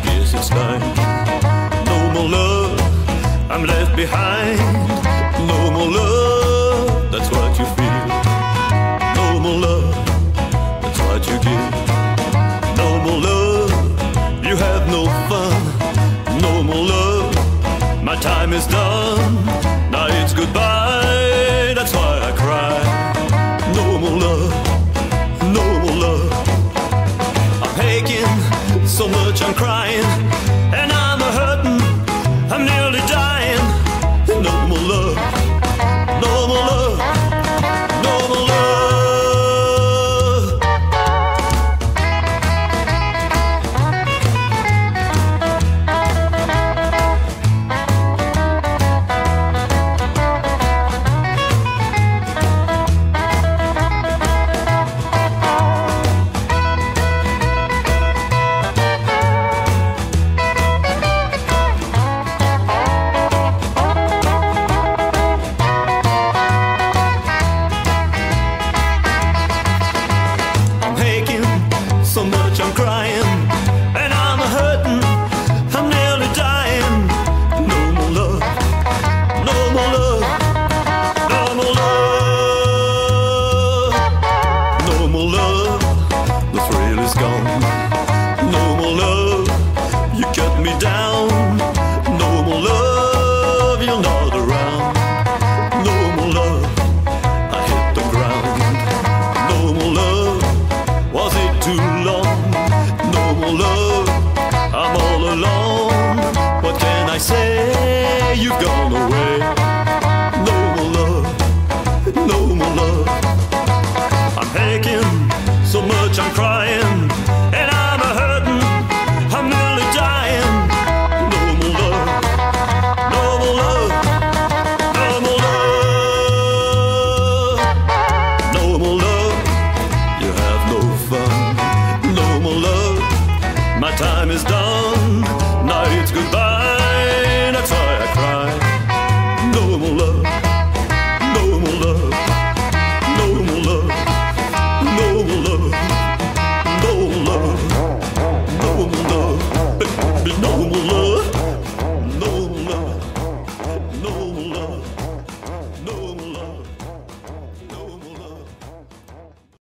I guess it's time. No more love, I'm left behind. No more love, that's what you feel. No more love, that's what you give. No more love, you have no fun. No more love, my time is done. me down. No more love, you're not around. No more love, I hit the ground. No more love, was it too long? No more love. time is done.